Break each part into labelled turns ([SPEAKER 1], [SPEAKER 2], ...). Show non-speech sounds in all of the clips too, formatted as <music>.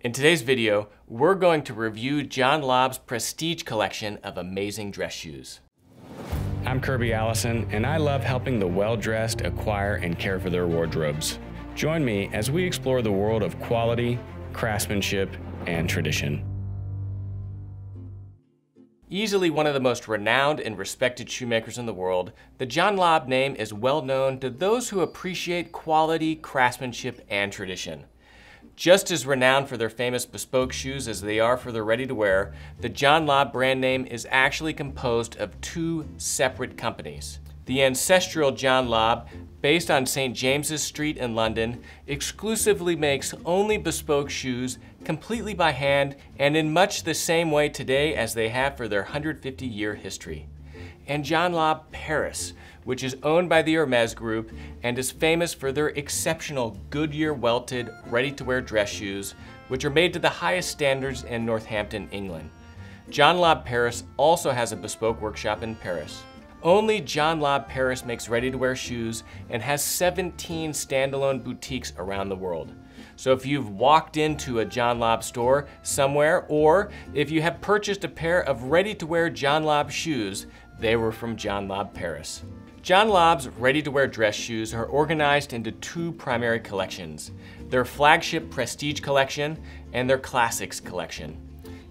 [SPEAKER 1] In today's video, we're going to review John Lobb's prestige collection of amazing dress shoes.
[SPEAKER 2] I'm Kirby Allison, and I love helping the well dressed acquire and care for their wardrobes. Join me as we explore the world of quality, craftsmanship, and tradition.
[SPEAKER 1] Easily one of the most renowned and respected shoemakers in the world, the John Lobb name is well known to those who appreciate quality, craftsmanship, and tradition. Just as renowned for their famous bespoke shoes as they are for their ready-to-wear, the John Lobb brand name is actually composed of two separate companies. The ancestral John Lobb, based on St. James's Street in London, exclusively makes only bespoke shoes completely by hand and in much the same way today as they have for their 150-year history. And John Lobb Paris, which is owned by the Hermes Group and is famous for their exceptional Goodyear welted, ready-to-wear dress shoes, which are made to the highest standards in Northampton, England. John Lobb Paris also has a bespoke workshop in Paris. Only John Lobb Paris makes ready-to-wear shoes and has 17 standalone boutiques around the world. So if you've walked into a John Lobb store somewhere, or if you have purchased a pair of ready-to-wear John Lobb shoes, they were from John Lobb Paris. John Lobb's ready-to-wear dress shoes are organized into two primary collections, their flagship Prestige collection and their Classics collection.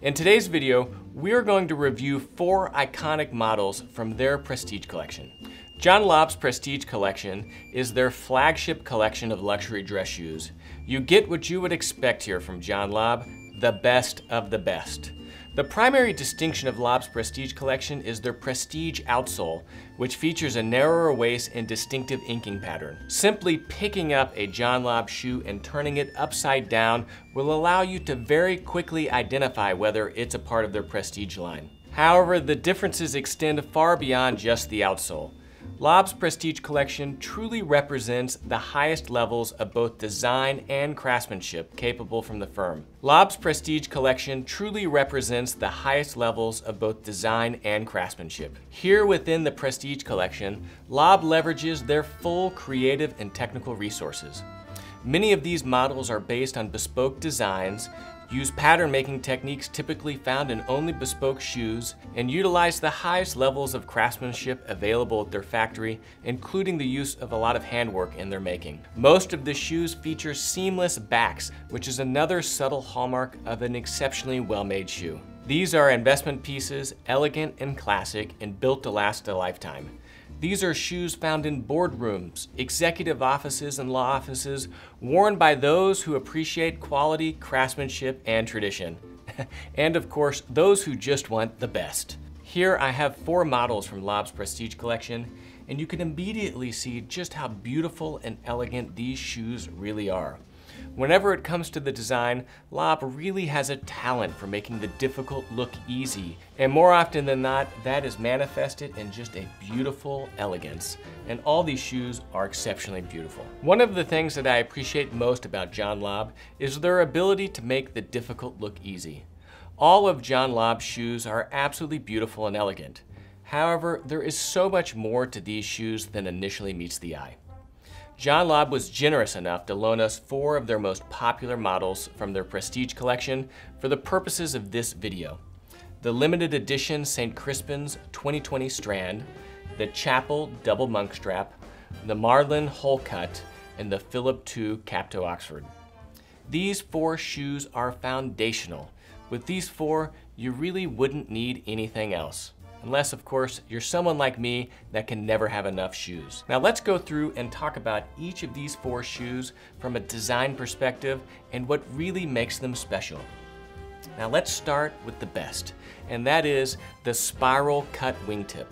[SPEAKER 1] In today's video, we are going to review four iconic models from their Prestige collection. John Lobb's Prestige collection is their flagship collection of luxury dress shoes. You get what you would expect here from John Lobb, the best of the best. The primary distinction of Lobb's Prestige collection is their Prestige outsole, which features a narrower waist and distinctive inking pattern. Simply picking up a John Lobb shoe and turning it upside down will allow you to very quickly identify whether it's a part of their Prestige line. However, the differences extend far beyond just the outsole. Lobb's Prestige collection truly represents the highest levels of both design and craftsmanship capable from the firm. Lobb's Prestige collection truly represents the highest levels of both design and craftsmanship. Here within the Prestige collection, Lobb leverages their full creative and technical resources. Many of these models are based on bespoke designs use pattern making techniques typically found in only bespoke shoes, and utilize the highest levels of craftsmanship available at their factory, including the use of a lot of handwork in their making. Most of the shoes feature seamless backs, which is another subtle hallmark of an exceptionally well-made shoe. These are investment pieces, elegant and classic, and built to last a lifetime. These are shoes found in boardrooms, executive offices, and law offices, worn by those who appreciate quality, craftsmanship, and tradition. <laughs> and of course, those who just want the best. Here I have four models from Lobb's Prestige collection, and you can immediately see just how beautiful and elegant these shoes really are. Whenever it comes to the design, Lobb really has a talent for making the difficult look easy. And more often than not, that is manifested in just a beautiful elegance. And all these shoes are exceptionally beautiful. One of the things that I appreciate most about John Lobb is their ability to make the difficult look easy. All of John Lobb's shoes are absolutely beautiful and elegant. However, there is so much more to these shoes than initially meets the eye. John Lobb was generous enough to loan us four of their most popular models from their Prestige collection for the purposes of this video. The limited edition St. Crispin's 2020 Strand, the Chapel Double Monk Strap, the Marldon Hole Cut, and the Philip II Cap Toe Oxford. These four shoes are foundational. With these four, you really wouldn't need anything else. Unless, of course, you're someone like me that can never have enough shoes. Now let's go through and talk about each of these four shoes from a design perspective and what really makes them special. Now let's start with the best, and that is the spiral cut wingtip.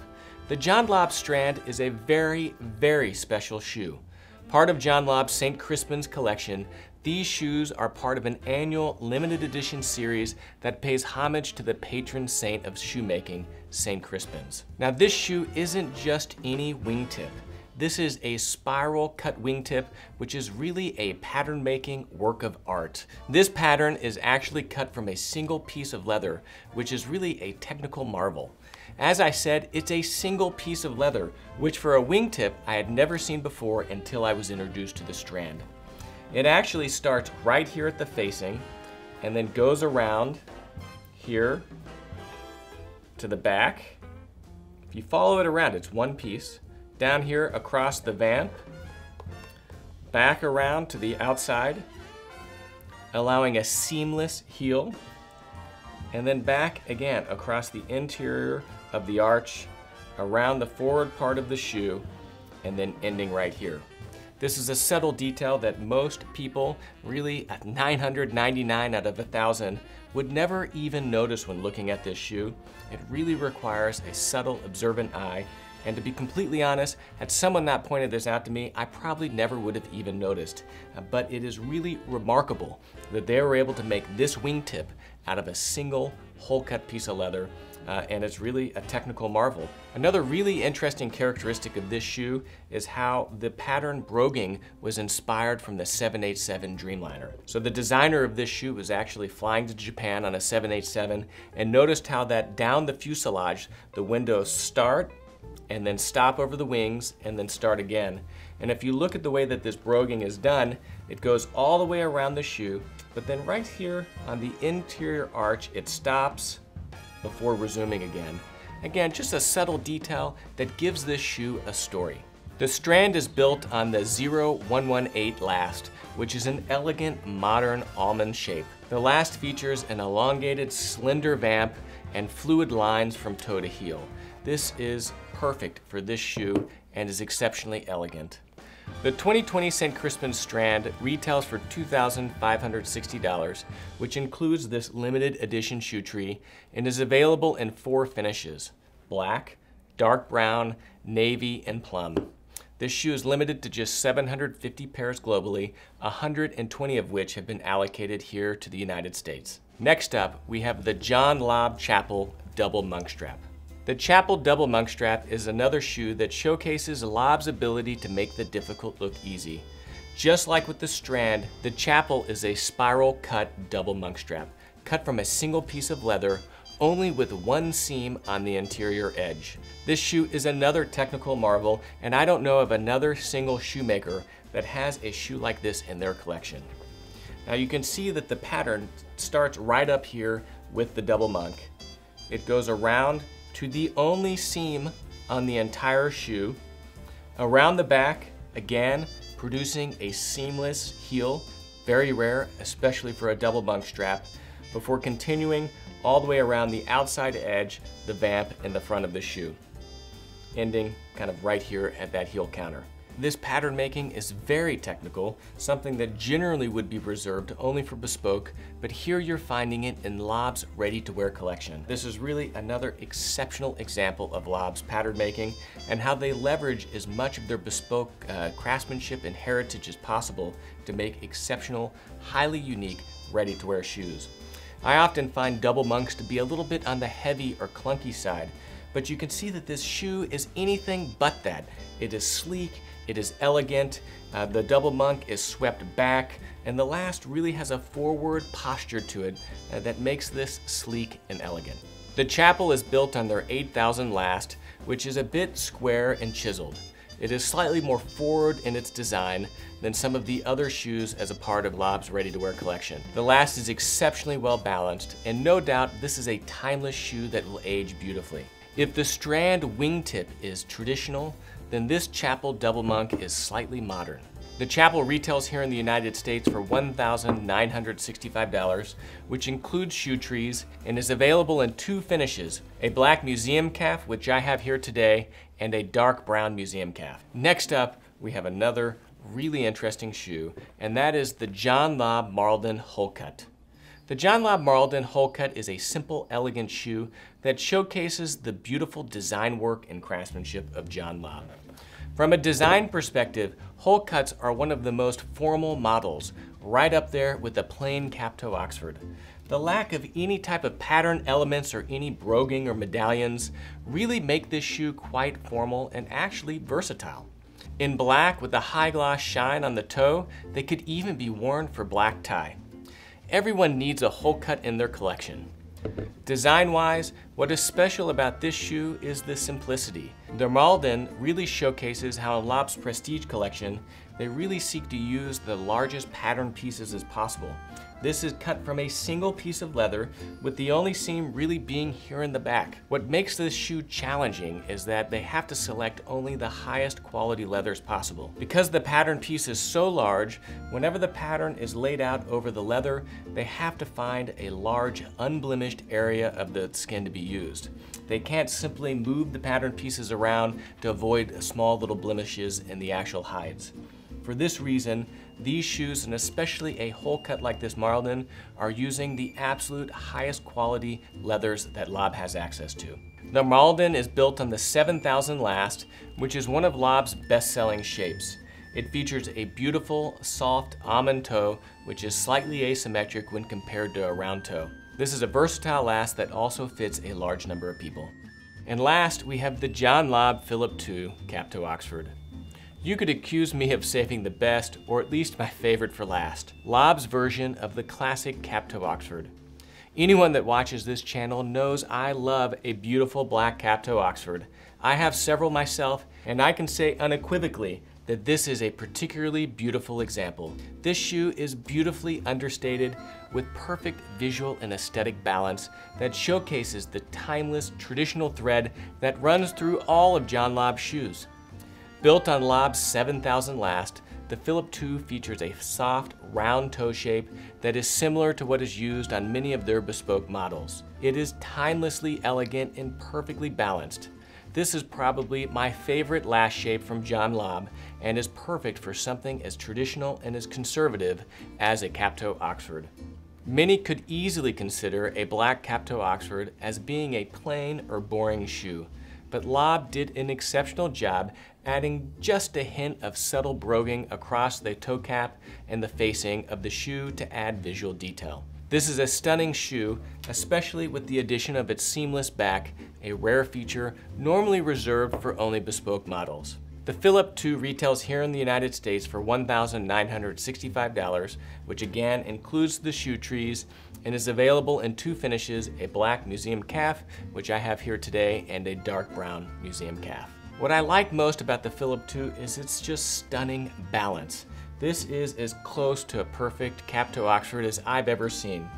[SPEAKER 1] The John Lobb Strand is a very, very special shoe. Part of John Lobb's St. Crispin's collection, these shoes are part of an annual limited edition series that pays homage to the patron saint of shoemaking, St. Crispin's. Now this shoe isn't just any wingtip. This is a spiral cut wingtip, which is really a pattern making work of art. This pattern is actually cut from a single piece of leather, which is really a technical marvel. As I said, it's a single piece of leather, which for a wingtip I had never seen before until I was introduced to the strand. It actually starts right here at the facing, and then goes around here to the back. If you follow it around, it's one piece. Down here across the vamp, back around to the outside, allowing a seamless heel, and then back again across the interior of the arch, around the forward part of the shoe, and then ending right here. This is a subtle detail that most people, really at 999 out of 1,000, would never even notice when looking at this shoe. It really requires a subtle, observant eye. And to be completely honest, had someone not pointed this out to me, I probably never would have even noticed. Uh, but it is really remarkable that they were able to make this wingtip out of a single hole cut piece of leather uh, and it's really a technical marvel. Another really interesting characteristic of this shoe is how the pattern broguing was inspired from the 787 Dreamliner. So the designer of this shoe was actually flying to Japan on a 787 and noticed how that down the fuselage, the windows start and then stop over the wings and then start again. And if you look at the way that this broguing is done, it goes all the way around the shoe, but then right here on the interior arch, it stops, before resuming again. Again, just a subtle detail that gives this shoe a story. The strand is built on the 0118 last, which is an elegant, modern almond shape. The last features an elongated, slender vamp and fluid lines from toe to heel. This is perfect for this shoe and is exceptionally elegant. The 2020 St. Crispin strand retails for $2,560, which includes this limited edition shoe tree and is available in four finishes, black, dark brown, navy, and plum. This shoe is limited to just 750 pairs globally, 120 of which have been allocated here to the United States. Next up, we have the John Lobb Chapel Double Monk Strap. The Chapel Double Monk Strap is another shoe that showcases Lobb's ability to make the difficult look easy. Just like with the Strand, the Chapel is a spiral cut double monk strap, cut from a single piece of leather, only with one seam on the interior edge. This shoe is another technical marvel, and I don't know of another single shoemaker that has a shoe like this in their collection. Now you can see that the pattern starts right up here with the double monk. It goes around to the only seam on the entire shoe. Around the back, again, producing a seamless heel, very rare, especially for a double monk strap, before continuing all the way around the outside edge, the vamp, and the front of the shoe, ending kind of right here at that heel counter. This pattern making is very technical, something that generally would be reserved only for bespoke, but here you're finding it in Lobb's ready-to-wear collection. This is really another exceptional example of Lobb's pattern making and how they leverage as much of their bespoke uh, craftsmanship and heritage as possible to make exceptional, highly unique, ready-to-wear shoes. I often find double monks to be a little bit on the heavy or clunky side, but you can see that this shoe is anything but that. It is sleek, it is elegant, uh, the double monk is swept back, and the last really has a forward posture to it uh, that makes this sleek and elegant. The chapel is built on their 8000 last, which is a bit square and chiseled. It is slightly more forward in its design than some of the other shoes as a part of Lobb's ready-to-wear collection. The last is exceptionally well balanced, and no doubt this is a timeless shoe that will age beautifully. If the Strand wingtip is traditional, then this Chapel Double Monk is slightly modern. The Chapel retails here in the United States for $1,965, which includes shoe trees and is available in two finishes, a black museum calf, which I have here today, and a dark brown museum calf. Next up, we have another really interesting shoe, and that is the John Lobb Marldon Hole Cut. The John Lobb Marldon Hole Cut is a simple, elegant shoe that showcases the beautiful design work and craftsmanship of John Lobb. From a design perspective, hole cuts are one of the most formal models, right up there with the plain cap-toe Oxford. The lack of any type of pattern elements or any broguing or medallions really make this shoe quite formal and actually versatile. In black with a high gloss shine on the toe, they could even be worn for black tie. Everyone needs a hole cut in their collection. Design-wise, what is special about this shoe is the simplicity. The Marldon really showcases how in Lobb's Prestige collection, they really seek to use the largest pattern pieces as possible. This is cut from a single piece of leather with the only seam really being here in the back. What makes this shoe challenging is that they have to select only the highest quality leathers possible. Because the pattern piece is so large, whenever the pattern is laid out over the leather, they have to find a large unblemished area of the skin to be used. They can't simply move the pattern pieces around to avoid small little blemishes in the actual hides. For this reason, these shoes, and especially a hole cut like this Marldon, are using the absolute highest quality leathers that Lobb has access to. The Marldon is built on the 7000 last, which is one of Lobb's best-selling shapes. It features a beautiful, soft almond toe, which is slightly asymmetric when compared to a round toe. This is a versatile last that also fits a large number of people. And last, we have the John Lobb Philip II Cap Toe Oxford. You could accuse me of saving the best, or at least my favorite for last, Lobb's version of the classic cap toe Oxford. Anyone that watches this channel knows I love a beautiful black cap toe Oxford. I have several myself, and I can say unequivocally that this is a particularly beautiful example. This shoe is beautifully understated with perfect visual and aesthetic balance that showcases the timeless traditional thread that runs through all of John Lobb's shoes. Built on Lobb's 7000 last, the Philip II features a soft, round toe shape that is similar to what is used on many of their bespoke models. It is timelessly elegant and perfectly balanced. This is probably my favorite last shape from John Lobb and is perfect for something as traditional and as conservative as a cap-toe Oxford. Many could easily consider a black cap-toe Oxford as being a plain or boring shoe, but Lobb did an exceptional job adding just a hint of subtle broguing across the toe cap and the facing of the shoe to add visual detail. This is a stunning shoe, especially with the addition of its seamless back, a rare feature normally reserved for only bespoke models. The Philip II retails here in the United States for $1,965, which again includes the shoe trees and is available in two finishes, a black museum calf, which I have here today, and a dark brown museum calf. What I like most about the Philip II is its just stunning balance. This is as close to a perfect cap toe Oxford as I've ever seen.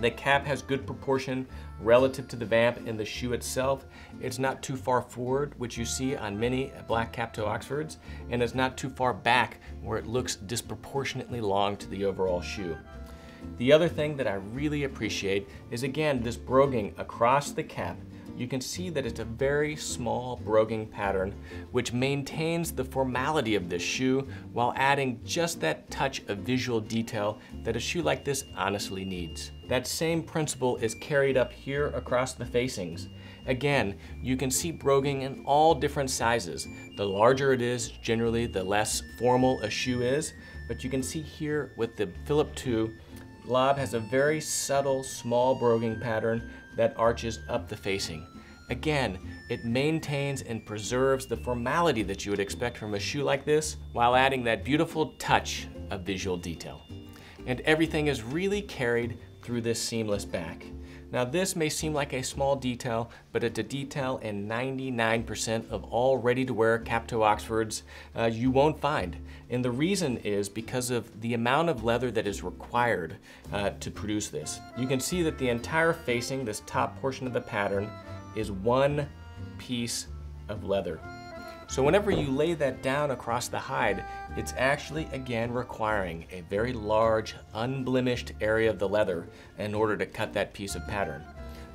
[SPEAKER 1] The cap has good proportion relative to the vamp and the shoe itself. It's not too far forward, which you see on many black cap toe Oxfords, and it's not too far back where it looks disproportionately long to the overall shoe. The other thing that I really appreciate is again this broguing across the cap. You can see that it's a very small broguing pattern which maintains the formality of this shoe while adding just that touch of visual detail that a shoe like this honestly needs. That same principle is carried up here across the facings. Again, you can see broguing in all different sizes. The larger it is, generally the less formal a shoe is, but you can see here with the Philip II, Lobb has a very subtle, small broguing pattern that arches up the facing. Again, it maintains and preserves the formality that you would expect from a shoe like this while adding that beautiful touch of visual detail. And everything is really carried through this seamless back. Now this may seem like a small detail, but it's a detail in 99% of all ready-to-wear cap-toe Oxfords uh, you won't find. And the reason is because of the amount of leather that is required uh, to produce this. You can see that the entire facing, this top portion of the pattern, is one piece of leather. So whenever you lay that down across the hide, it's actually again requiring a very large, unblemished area of the leather in order to cut that piece of pattern.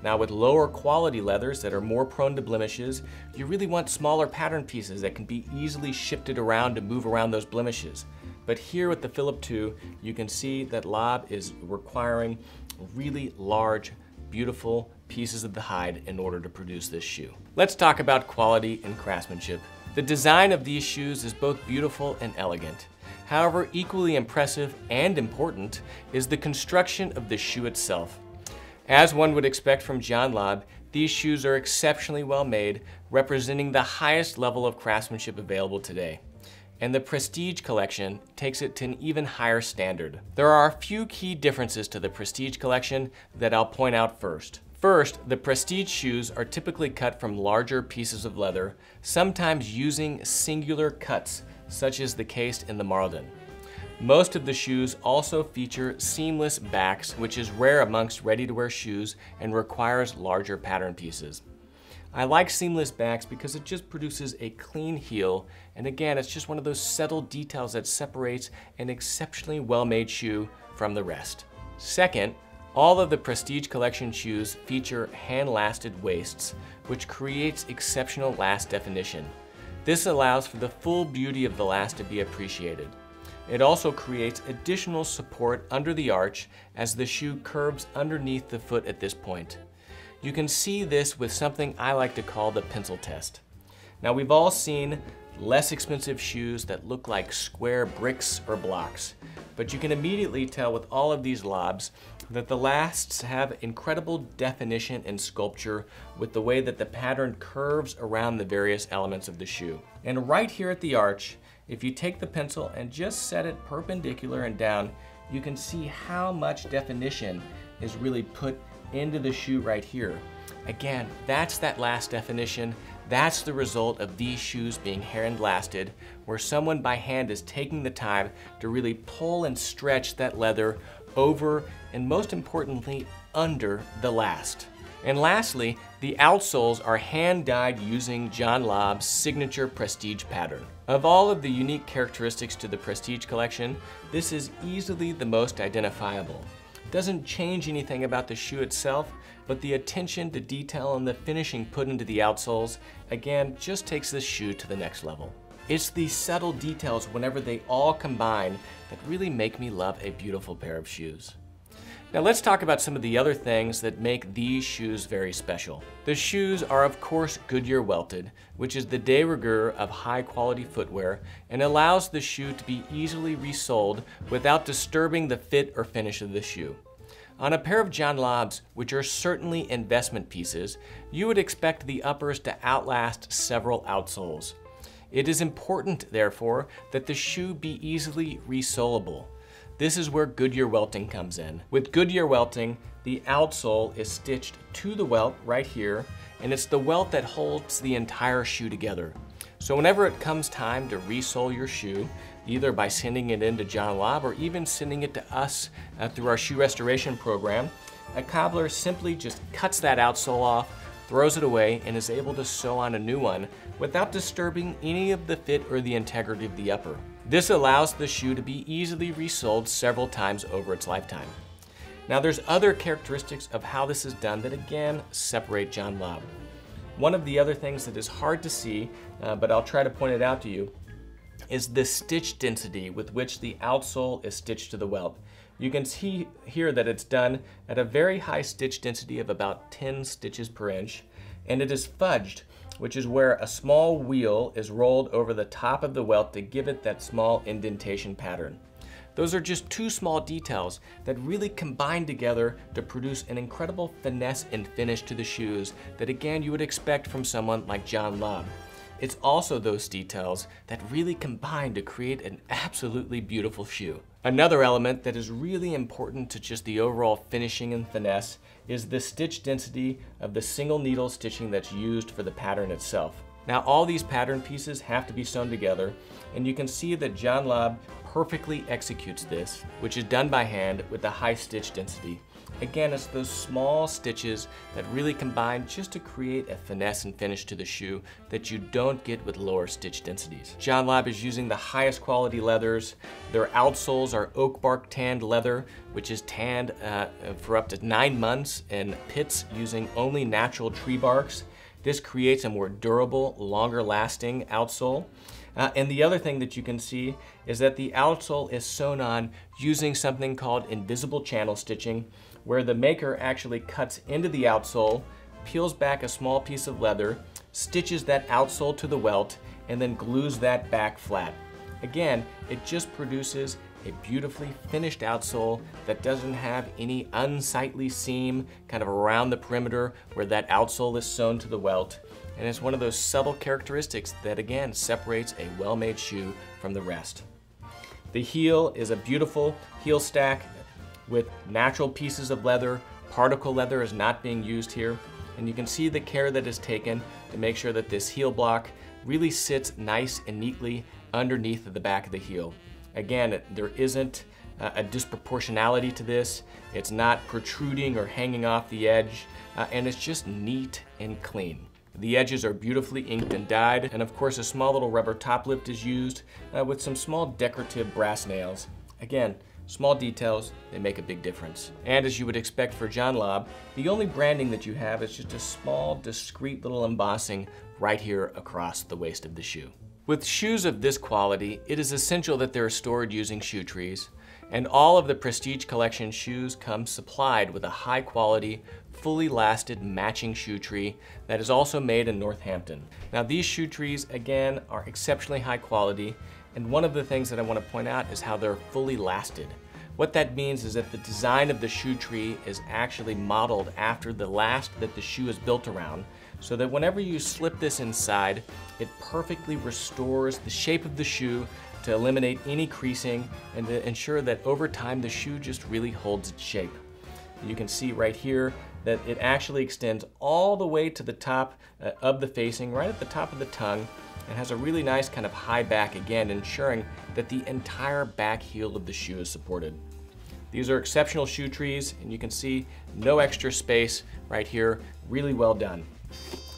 [SPEAKER 1] Now with lower quality leathers that are more prone to blemishes, you really want smaller pattern pieces that can be easily shifted around to move around those blemishes. But here with the Philip II, you can see that Lobb is requiring really large, beautiful pieces of the hide in order to produce this shoe. Let's talk about quality and craftsmanship. The design of these shoes is both beautiful and elegant. However, equally impressive and important is the construction of the shoe itself. As one would expect from John Lobb, these shoes are exceptionally well made, representing the highest level of craftsmanship available today. And the Prestige collection takes it to an even higher standard. There are a few key differences to the Prestige collection that I'll point out first. First, the prestige shoes are typically cut from larger pieces of leather, sometimes using singular cuts, such as the case in the Marldon. Most of the shoes also feature seamless backs, which is rare amongst ready-to-wear shoes and requires larger pattern pieces. I like seamless backs because it just produces a clean heel, and again, it's just one of those subtle details that separates an exceptionally well-made shoe from the rest. Second, all of the Prestige Collection shoes feature hand-lasted waists, which creates exceptional last definition. This allows for the full beauty of the last to be appreciated. It also creates additional support under the arch as the shoe curves underneath the foot at this point. You can see this with something I like to call the pencil test. Now we've all seen less expensive shoes that look like square bricks or blocks, but you can immediately tell with all of these Lobbs that the lasts have incredible definition and sculpture with the way that the pattern curves around the various elements of the shoe. And right here at the arch, if you take the pencil and just set it perpendicular and down, you can see how much definition is really put into the shoe right here. Again, that's that last definition. That's the result of these shoes being hand lasted, where someone by hand is taking the time to really pull and stretch that leather over and most importantly, under the last. And lastly, the outsoles are hand dyed using John Lobb's signature Prestige pattern. Of all of the unique characteristics to the Prestige collection, this is easily the most identifiable. Doesn't change anything about the shoe itself, but the attention to detail and the finishing put into the outsoles, again, just takes this shoe to the next level. It's these subtle details whenever they all combine that really make me love a beautiful pair of shoes. Now let's talk about some of the other things that make these shoes very special. The shoes are of course Goodyear welted, which is the de rigueur of high quality footwear and allows the shoe to be easily resoled without disturbing the fit or finish of the shoe. On a pair of John Lobbs, which are certainly investment pieces, you would expect the uppers to outlast several outsoles. It is important, therefore, that the shoe be easily resolable. This is where Goodyear welting comes in. With Goodyear welting, the outsole is stitched to the welt right here, and it's the welt that holds the entire shoe together. So whenever it comes time to resole your shoe, either by sending it into John Lobb or even sending it to us uh, through our shoe restoration program, a cobbler simply just cuts that outsole off, throws it away, and is able to sew on a new one without disturbing any of the fit or the integrity of the upper. This allows the shoe to be easily resoled several times over its lifetime. Now there's other characteristics of how this is done that again separate John Lobb. One of the other things that is hard to see, uh, but I'll try to point it out to you, is the stitch density with which the outsole is stitched to the welt. You can see here that it's done at a very high stitch density of about 10 stitches per inch, and it is fudged which is where a small wheel is rolled over the top of the welt to give it that small indentation pattern. Those are just two small details that really combine together to produce an incredible finesse and finish to the shoes that again you would expect from someone like John Lobb. It's also those details that really combine to create an absolutely beautiful shoe. Another element that is really important to just the overall finishing and finesse is the stitch density of the single needle stitching that's used for the pattern itself. Now all these pattern pieces have to be sewn together and you can see that John Lobb perfectly executes this, which is done by hand with a high stitch density. Again, it's those small stitches that really combine just to create a finesse and finish to the shoe that you don't get with lower stitch densities. John Lobb is using the highest quality leathers. Their outsoles are oak bark tanned leather, which is tanned uh, for up to nine months in pits using only natural tree barks. This creates a more durable, longer lasting outsole. Uh, and the other thing that you can see is that the outsole is sewn on using something called invisible channel stitching, where the maker actually cuts into the outsole, peels back a small piece of leather, stitches that outsole to the welt, and then glues that back flat. Again, it just produces a beautifully finished outsole that doesn't have any unsightly seam kind of around the perimeter where that outsole is sewn to the welt. And it's one of those subtle characteristics that again separates a well-made shoe from the rest. The heel is a beautiful heel stack with natural pieces of leather Particle leather is not being used here, and you can see the care that is taken to make sure that this heel block really sits nice and neatly underneath the back of the heel. Again, there isn't a disproportionality to this. It's not protruding or hanging off the edge, uh, and it's just neat and clean. The edges are beautifully inked and dyed, and of course a small little rubber top lift is used uh, with some small decorative brass nails. Again, small details, they make a big difference. And as you would expect for John Lobb, the only branding that you have is just a small, discreet little embossing right here across the waist of the shoe. With shoes of this quality, it is essential that they're stored using shoe trees, and all of the Prestige Collection shoes come supplied with a high quality, fully lasted matching shoe tree that is also made in Northampton. Now these shoe trees, again, are exceptionally high quality, and one of the things that I want to point out is how they're fully lasted. What that means is that the design of the shoe tree is actually modeled after the last that the shoe is built around, so that whenever you slip this inside, it perfectly restores the shape of the shoe to eliminate any creasing and to ensure that over time the shoe just really holds its shape. You can see right here that it actually extends all the way to the top uh, of the facing, right at the top of the tongue, and has a really nice kind of high back again, ensuring that the entire back heel of the shoe is supported. These are exceptional shoe trees, and you can see no extra space right here, really well done.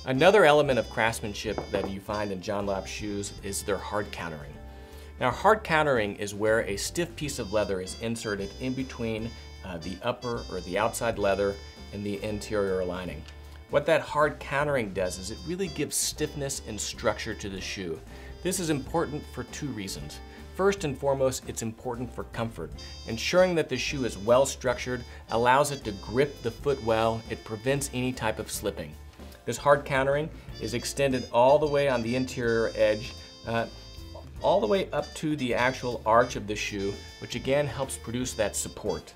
[SPEAKER 1] Another element of craftsmanship that you find in John Lobb shoes is their hard countering. Now hard countering is where a stiff piece of leather is inserted in between uh, the upper or the outside leather and the interior lining. What that hard countering does is it really gives stiffness and structure to the shoe. This is important for two reasons. First and foremost, it's important for comfort. Ensuring that the shoe is well structured allows it to grip the foot well, it prevents any type of slipping. This hard countering is extended all the way on the interior edge, uh, all the way up to the actual arch of the shoe, which again helps produce that support.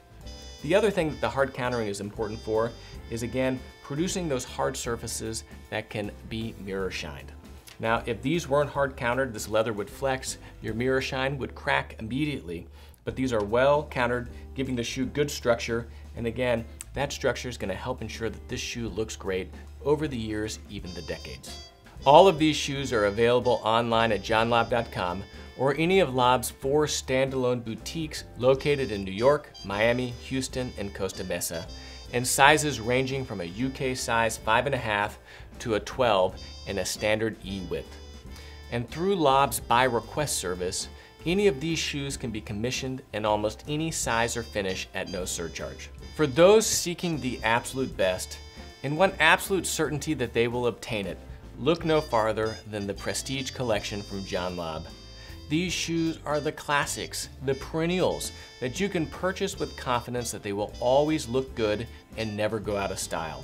[SPEAKER 1] The other thing that the hard countering is important for is again, producing those hard surfaces that can be mirror shined. Now, if these weren't hard countered, this leather would flex, your mirror shine would crack immediately, but these are well countered, giving the shoe good structure, and again, that structure is gonna help ensure that this shoe looks great over the years, even the decades. All of these shoes are available online at johnlobb.com or any of Lobb's four standalone boutiques located in New York, Miami, Houston, and Costa Mesa, and sizes ranging from a UK size 5.5 to a 12 in a standard E width. And through Lobb's By Request service, any of these shoes can be commissioned in almost any size or finish at no surcharge. For those seeking the absolute best, and want absolute certainty that they will obtain it, look no farther than the Prestige Collection from John Lobb. These shoes are the classics, the perennials that you can purchase with confidence that they will always look good and never go out of style.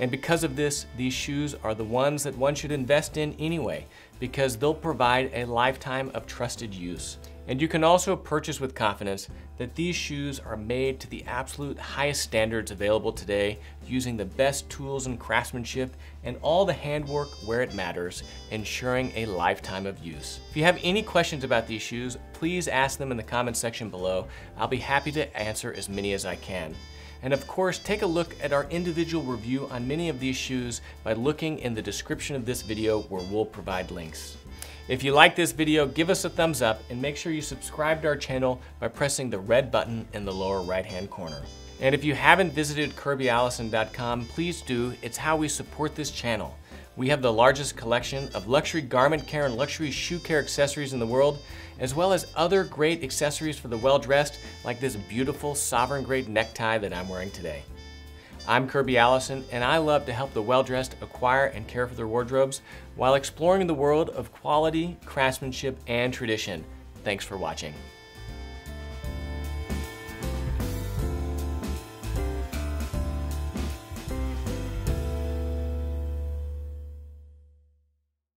[SPEAKER 1] And because of this, these shoes are the ones that one should invest in anyway, because they'll provide a lifetime of trusted use. And you can also purchase with confidence that these shoes are made to the absolute highest standards available today using the best tools and craftsmanship and all the handwork where it matters, ensuring a lifetime of use. If you have any questions about these shoes, please ask them in the comments section below. I'll be happy to answer as many as I can. And of course, take a look at our individual review on many of these shoes by looking in the description of this video where we'll provide links. If you like this video, give us a thumbs up and make sure you subscribe to our channel by pressing the red button in the lower right hand corner. And if you haven't visited KirbyAllison.com, please do. It's how we support this channel. We have the largest collection of luxury garment care and luxury shoe care accessories in the world, as well as other great accessories for the well-dressed, like this beautiful sovereign grade necktie that I'm wearing today. I'm Kirby Allison, and I love to help the well-dressed acquire and care for their wardrobes while exploring the world of quality, craftsmanship, and tradition. Thanks for watching.